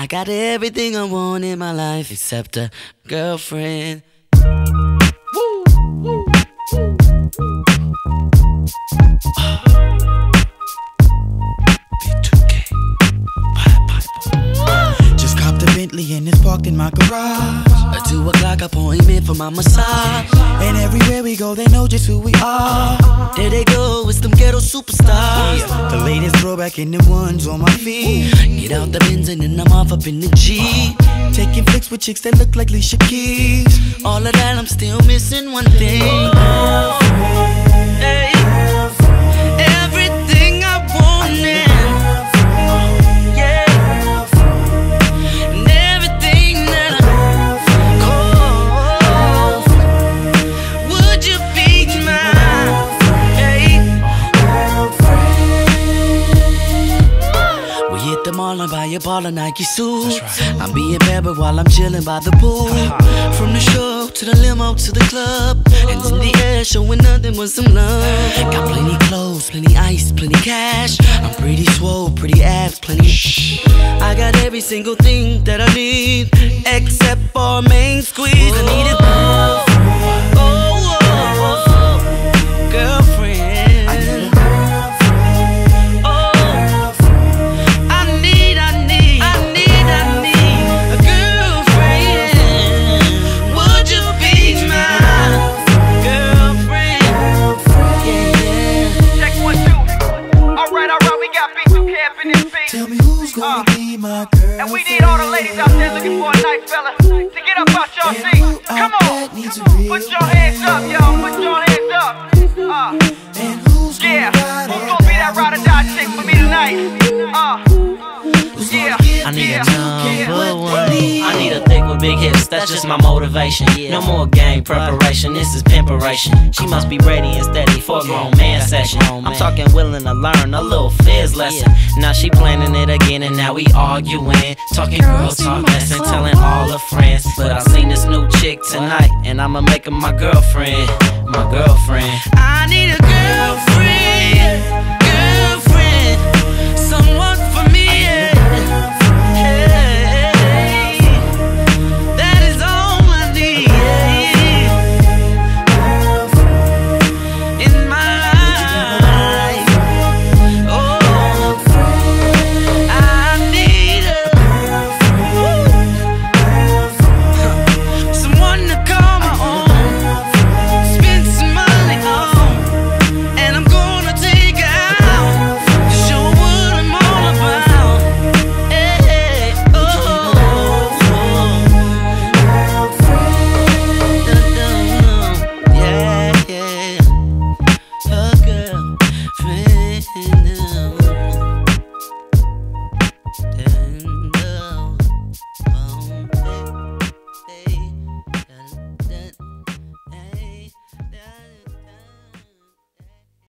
I got everything I want in my life except a girlfriend. Parked in my garage. A two o'clock appointment for my massage. And everywhere we go, they know just who we are. There they go, it's them ghetto superstars. The latest throwback in the ones on my feet. Get out the Benz and then I'm off up in the G. Taking flicks with chicks that look like Alicia Keys. All of that, I'm still missing one thing. Hey. The mall and buy a ball of Nike suits. I'm being peppered while I'm chilling by the pool. From the show to the limo to the club. And in the air, showing nothing but some love. Got plenty clothes, plenty ice, plenty cash. I'm pretty swole, pretty abs, plenty. Shh. I got every single thing that I need, except for main squeeze. I need it. Got B2 Camp in this beat. Tell me who's gonna Uh. be my girl. And we need all the ladies out there looking for a nice fella to get up out your And seat. who Come on. there needs a real Put your hands up, y'all. Put your hands up. Uh, And who's gonna yeah. Big hips, that's just my motivation. No more game preparation, this is pimperation. She must be ready and steady for a grown man session. I'm talking willing to learn a little fizz lesson. Now she planning it again and now we arguing. Talking girl talk lesson, telling all her friends. But I seen this new chick tonight and I'ma make her my girlfriend. My girlfriend. I need a girlfriend.